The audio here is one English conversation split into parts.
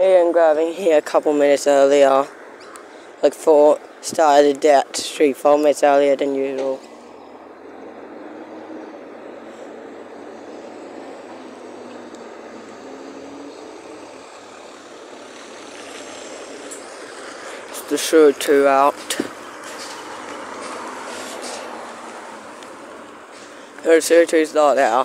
Ian grabbing here a couple minutes earlier. Like four started that street four minutes earlier than usual. It's the show two out. No, Sewer two's not there.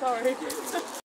Sorry.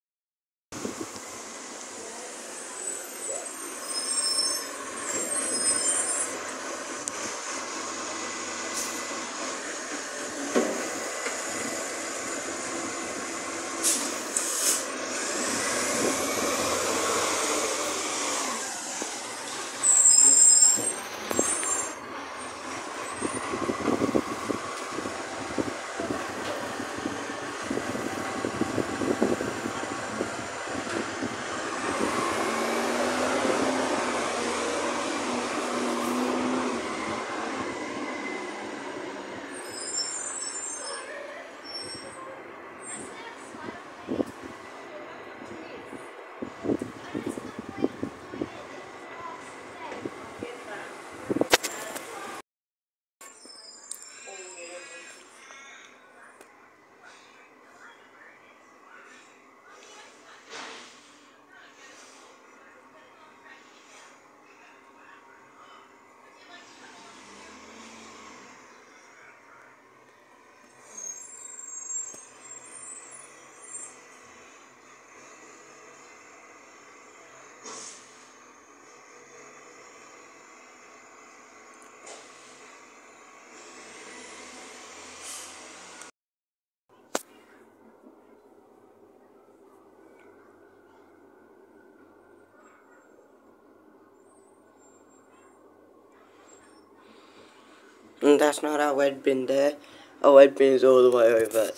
And that's not our wed bin there. Oh, our wed bin is all the way over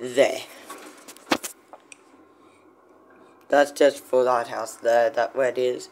there. That's just for that house there, that it is.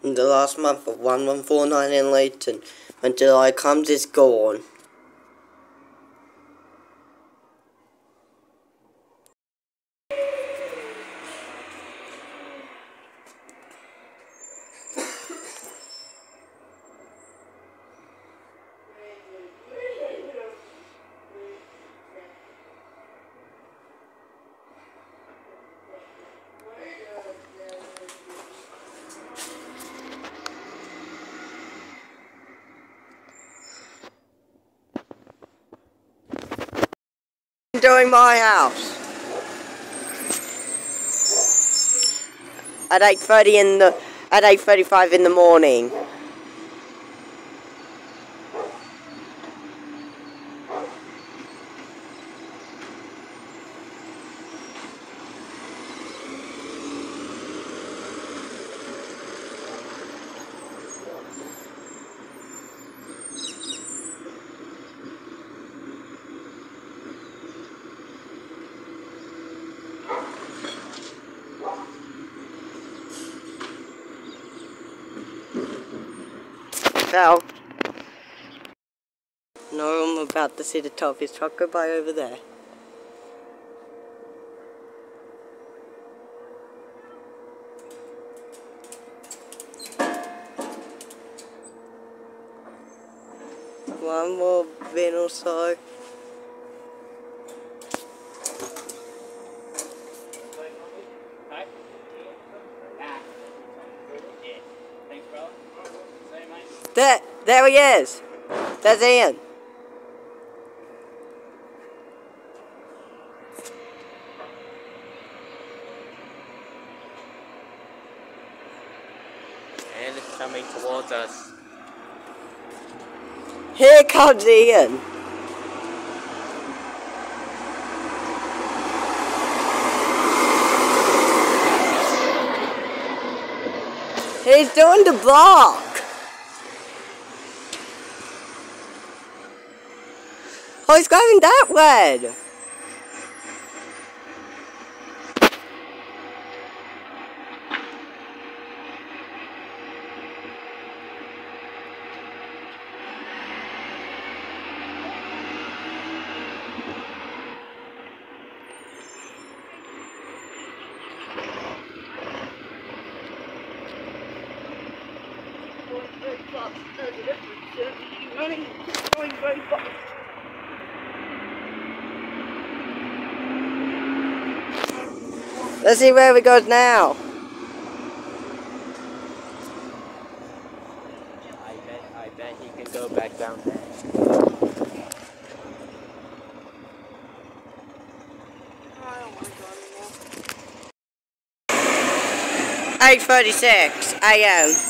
In the last month of 1149 in Leeton, when July comes, it's gone. Doing my house. At 8.30 in the, at 8.35 in the morning. Fell. No, I'm about to see the top of his truck go by over there. One more bin or so. There, there he is. There's Ian. And it's coming towards us. Here comes Ian. He's doing the block. Oh, he's going that way. Running, going very fast. Let's see where we go now. I bet, I bet he can go back down there. Eight thirty-six a.m.